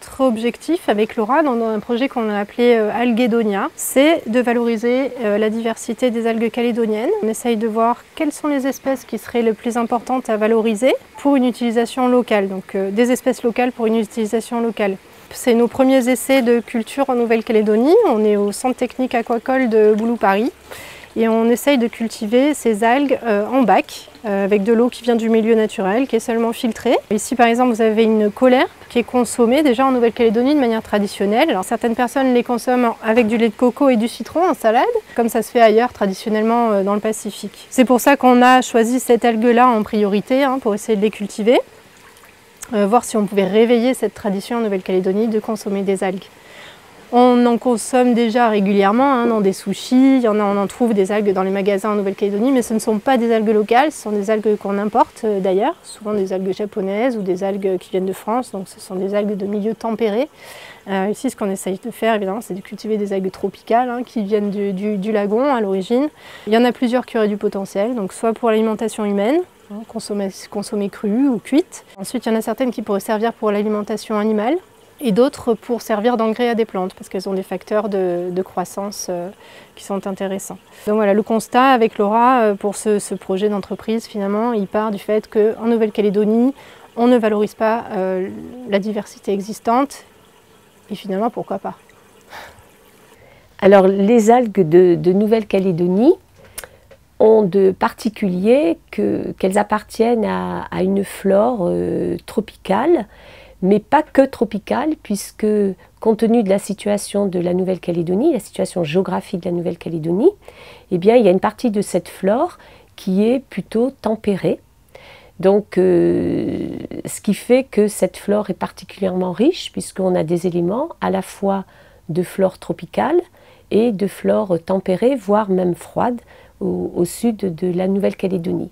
Notre objectif avec Laura, dans un projet qu'on a appelé euh, Alguedonia, c'est de valoriser euh, la diversité des algues calédoniennes. On essaye de voir quelles sont les espèces qui seraient les plus importantes à valoriser pour une utilisation locale, donc euh, des espèces locales pour une utilisation locale. C'est nos premiers essais de culture en Nouvelle-Calédonie. On est au centre technique aquacole de Boulou-Paris et on essaye de cultiver ces algues euh, en bac euh, avec de l'eau qui vient du milieu naturel, qui est seulement filtrée. Ici par exemple vous avez une colère qui est consommée déjà en Nouvelle-Calédonie de manière traditionnelle. Alors certaines personnes les consomment avec du lait de coco et du citron en salade, comme ça se fait ailleurs traditionnellement euh, dans le Pacifique. C'est pour ça qu'on a choisi cette algue-là en priorité hein, pour essayer de les cultiver, voir si on pouvait réveiller cette tradition en Nouvelle-Calédonie de consommer des algues. On en consomme déjà régulièrement hein, dans des sushis, on en trouve des algues dans les magasins en Nouvelle-Calédonie, mais ce ne sont pas des algues locales, ce sont des algues qu'on importe euh, d'ailleurs, souvent des algues japonaises ou des algues qui viennent de France, donc ce sont des algues de milieu tempéré. Euh, ici, ce qu'on essaye de faire, évidemment, c'est de cultiver des algues tropicales hein, qui viennent du, lagon à l'origine. Il y en a plusieurs qui auraient du potentiel, donc soit pour l'alimentation humaine, hein, consommée crue ou cuite. Ensuite, il y en a certaines qui pourraient servir pour l'alimentation animale, et d'autres pour servir d'engrais à des plantes parce qu'elles ont des facteurs de, croissance euh, qui sont intéressants. Donc voilà, le constat avec Laura euh, pour ce, projet d'entreprise finalement, il part du fait qu'en Nouvelle-Calédonie, on ne valorise pas euh, la diversité existante et finalement pourquoi pas? Alors les algues de, Nouvelle-Calédonie ont de particulier qu'elles appartiennent à, à, une flore tropicale mais pas que tropicale, puisque compte tenu de la situation de la Nouvelle-Calédonie, la situation géographique de la Nouvelle-Calédonie, eh bien, il y a une partie de cette flore qui est plutôt tempérée. Donc, euh, ce qui fait que cette flore est particulièrement riche, puisqu'on a des éléments à la fois de flore tropicale et de flore tempérée, voire même froide, au sud de la Nouvelle-Calédonie.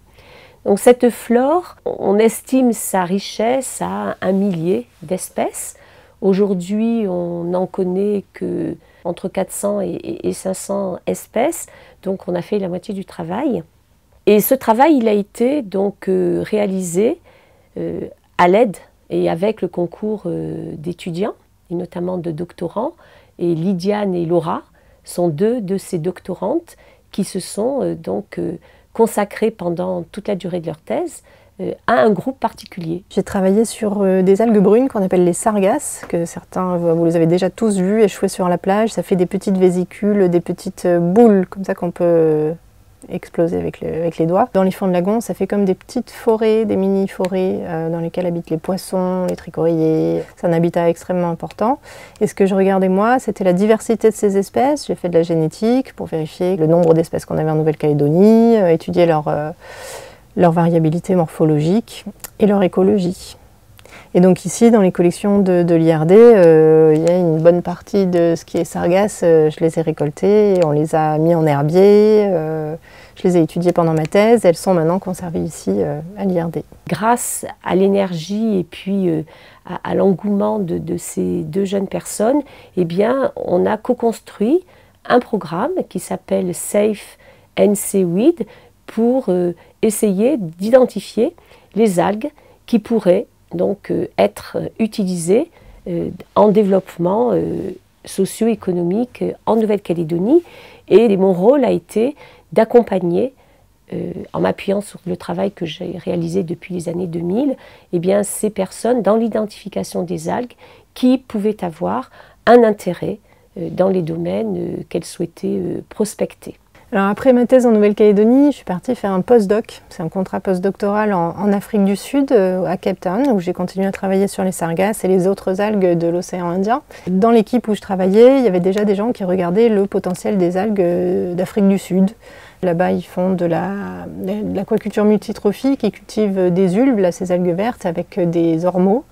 Donc cette flore, on estime sa richesse à un millier d'espèces. Aujourd'hui, on n'en connaît que entre 400 et 500 espèces, donc on a fait la moitié du travail. Et ce travail, il a été donc euh, réalisé euh, à l'aide et avec le concours euh, d'étudiants, et notamment de doctorants. Et Lydiane et Laura sont deux de ces doctorantes qui se sont donc consacrés pendant toute la durée de leur thèse euh, à un groupe particulier. J'ai travaillé sur euh, des algues brunes qu'on appelle les sargasses, que certains, vous les avez déjà tous vues échouer sur la plage. Ça fait des petites vésicules, des petites euh, boules comme ça qu'on peut exploser avec, les doigts. Dans les fonds de lagon, ça fait comme des petites forêts, des mini-forêts euh, dans lesquelles habitent les poissons, les tricouriers. C'est un habitat extrêmement important. Et ce que je regardais moi, c'était la diversité de ces espèces. J'ai fait de la génétique pour vérifier le nombre d'espèces qu'on avait en Nouvelle-Calédonie, euh, étudier leur, euh, leur variabilité morphologique et leur écologie. Et donc ici, dans les collections de, l'IRD, il y a une bonne partie de ce qui est sargasse, je les ai récoltées, on les a mis en herbier, je les ai étudiées pendant ma thèse, elles sont maintenant conservées ici euh, à l'IRD. Grâce à l'énergie et puis euh, à, l'engouement de, ces deux jeunes personnes, eh bien, on a co-construit un programme qui s'appelle Safe NC Weed pour euh, essayer d'identifier les algues qui pourraient donc être utilisées en développement socio-économique en Nouvelle-Calédonie. Et mon rôle a été d'accompagner, euh, en m'appuyant sur le travail que j'ai réalisé depuis les années 2000, eh ces personnes dans l'identification des algues qui pouvaient avoir un intérêt euh, dans les domaines euh, qu'elles souhaitaient prospecter. Alors après ma thèse en Nouvelle-Calédonie, je suis partie faire un postdoc. C'est un contrat postdoctoral en, en Afrique du Sud, à Cape Town, où j'ai continué à travailler sur les sargasses et les autres algues de l'océan Indien. Dans l'équipe où je travaillais, il y avait déjà des gens qui regardaient le potentiel des algues d'Afrique du Sud. Là-bas, ils font de l'aquaculture multitrophique, ils cultivent des ulves, là, ces algues vertes, avec des ormeaux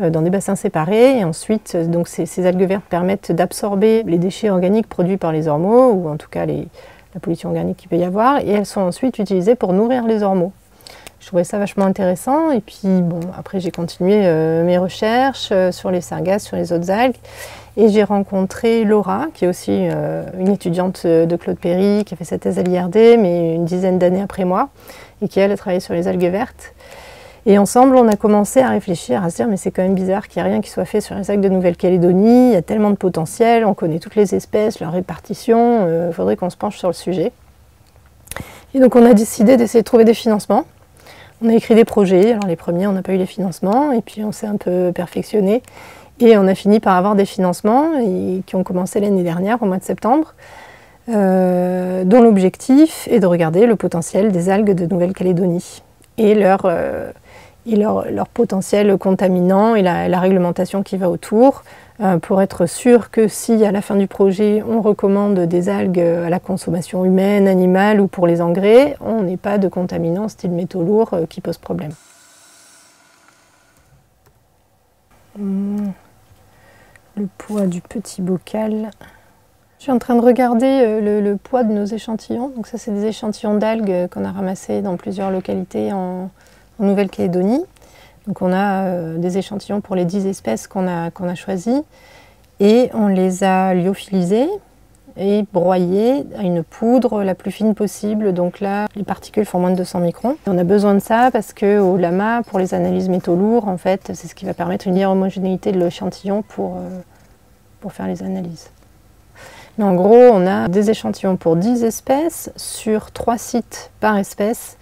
euh, dans des bassins séparés. Ensuite, donc, ces, algues vertes permettent d'absorber les déchets organiques produits par les ormeaux, ou en tout cas la pollution organique qu'il peut y avoir, et elles sont ensuite utilisées pour nourrir les ormeaux. Je trouvais ça vachement intéressant. Et puis, bon, après, j'ai continué euh, mes recherches euh, sur les sargasses, sur les autres algues. Et j'ai rencontré Laura, qui est aussi euh, une étudiante de Claude Perry, qui a fait sa thèse à l'IRD, mais une dizaine d'années après moi, et qui, elle, a travaillé sur les algues vertes. Et ensemble, on a commencé à réfléchir, à se dire mais c'est quand même bizarre qu'il n'y ait rien qui soit fait sur les algues de Nouvelle-Calédonie, il y a tellement de potentiel, on connaît toutes les espèces, leur répartition, il faudrait qu'on se penche sur le sujet. Et donc on a décidé d'essayer de trouver des financements. On a écrit des projets, alors les premiers on n'a pas eu les financements, et puis on s'est un peu perfectionné. Et on a fini par avoir des financements qui ont commencé l'année dernière, au mois de septembre, euh, dont l'objectif est de regarder le potentiel des algues de Nouvelle-Calédonie et leur, euh, leur, potentiel contaminant et la, réglementation qui va autour, euh, pour être sûr que si à la fin du projet on recommande des algues à la consommation humaine, animale ou pour les engrais, on n'ait pas de contaminants style métaux lourds qui posent problème. Hmm le poids du petit bocal. Je suis en train de regarder euh, le, poids de nos échantillons. Donc ça, c'est des échantillons d'algues qu'on a ramassés dans plusieurs localités en, Nouvelle-Calédonie. Donc on a euh, des échantillons pour les 10 espèces qu'on a, choisies et on les a lyophilisés et broyés à une poudre la plus fine possible. Donc là, les particules font moins de 200 microns. On a besoin de ça parce que au lama, pour les analyses métaux lourds, en fait, c'est ce qui va permettre une homogénéité de l'échantillon pour, euh, pour faire les analyses. Mais en gros, on a des échantillons pour 10 espèces sur 3 sites par espèce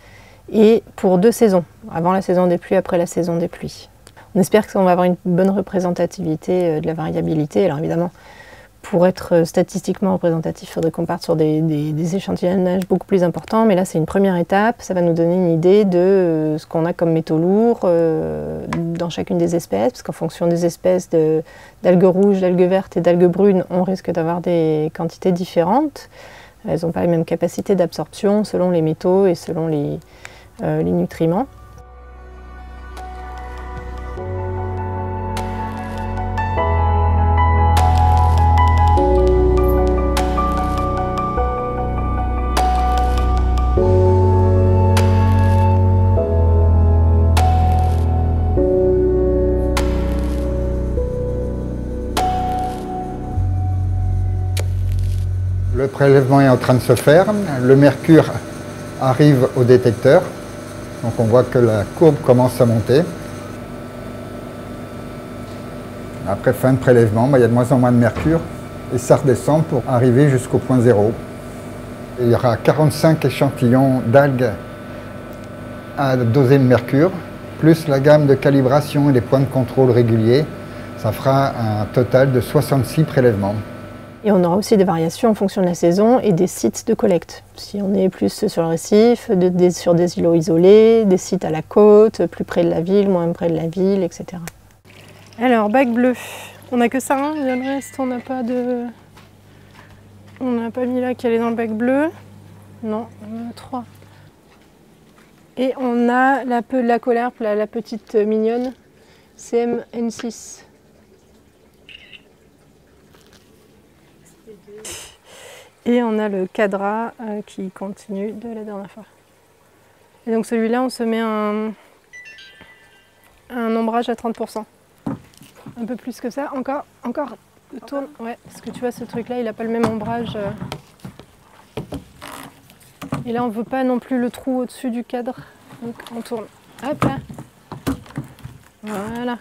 et pour deux saisons, avant la saison des pluies, après la saison des pluies. On espère qu'on va avoir une bonne représentativité euh, de la variabilité. Alors évidemment, pour être euh, statistiquement représentatif, il faudrait qu'on parte sur des, échantillonnages beaucoup plus importants, mais là c'est une première étape, ça va nous donner une idée de euh, ce qu'on a comme métaux lourds dans chacune des espèces, parce qu'en fonction des espèces d'algues rouges, d'algues vertes et d'algues brunes, on risque d'avoir des quantités différentes. Elles n'ont pas les mêmes capacités d'absorption selon les métaux et selon les nutriments. Le prélèvement est en train de se faire. Le mercure arrive au détecteur. Donc on voit que la courbe commence à monter. Après fin de prélèvement, il y a de moins en moins de mercure et ça redescend pour arriver jusqu'au point zéro. Il y aura 45 échantillons d'algues à doser le mercure, plus la gamme de calibration et les points de contrôle réguliers. Ça fera un total de 66 prélèvements. Et on aura aussi des variations en fonction de la saison et des sites de collecte. Si on est plus sur le récif, sur des îlots isolés, des sites à la côte, plus près de la ville, moins près de la ville, etc. Alors, bac bleu. On n'a que ça, hein le reste, on n'a pas de... On n'a pas mis là qu'elle est dans le bac bleu. Non, on a trois. Et on a la, la colère, la, la petite mignonne, CMN6. Et on a le cadra euh, qui continue de la dernière fois. Et donc celui-là, on se met un, un ombrage à 30%. Un peu plus que ça. Encore, encore, tourne. Ouais, parce que tu vois, ce truc-là, il n'a pas le même ombrage. Euh. Et là, on ne veut pas non plus le trou au-dessus du cadre. Donc on tourne. Hop là. Voilà.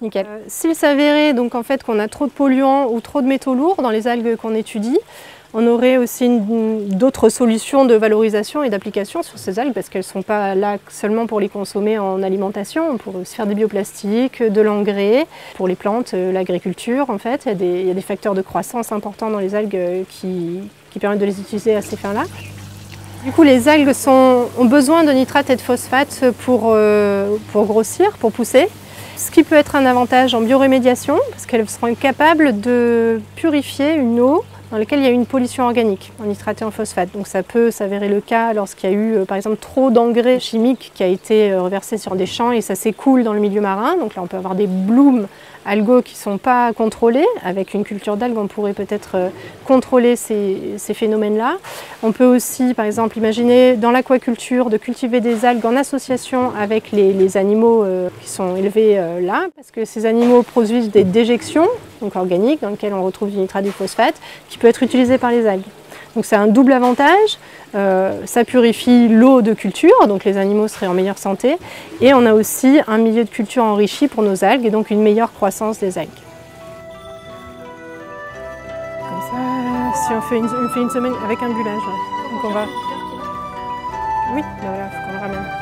Nickel. Euh, s'il s'avérait donc en fait qu'on a trop de polluants ou trop de métaux lourds dans les algues qu'on étudie, on aurait aussi d'autres solutions de valorisation et d'application sur ces algues parce qu'elles ne sont pas là seulement pour les consommer en alimentation. On pourrait faire des bioplastiques, de l'engrais pour les plantes, euh, l'agriculture en fait. Il y, a des, facteurs de croissance importants dans les algues euh, qui, permettent de les utiliser à ces fins-là. Du coup, les algues ont besoin de nitrate et de phosphate pour, euh, pour grossir, pour pousser. Ce qui peut être un avantage en biorémédiation, parce qu'elles seront capables de purifier une eau dans lesquels il y a une pollution organique en nitrate et en phosphate. Donc ça peut s'avérer le cas lorsqu'il y a eu euh, par exemple trop d'engrais chimiques qui a été euh, reversé sur des champs et ça s'écoule dans le milieu marin. Donc là on peut avoir des blooms algos qui ne sont pas contrôlés. Avec une culture d'algues, on pourrait peut-être euh, contrôler ces, phénomènes-là. On peut aussi, par exemple, imaginer dans l'aquaculture de cultiver des algues en association avec les, animaux qui sont élevés là, parce que ces animaux produisent des déjections donc organiques dans lesquelles on retrouve du nitrate du phosphate qui peut être utilisé par les algues. Donc c'est un double avantage. Euh, ça purifie l'eau de culture, donc les animaux seraient en meilleure santé. Et on a aussi un milieu de culture enrichi pour nos algues et donc une meilleure croissance des algues. Comme ça, si on fait une, fait une semaine avec un bullage. Donc on va... Oui, ben voilà,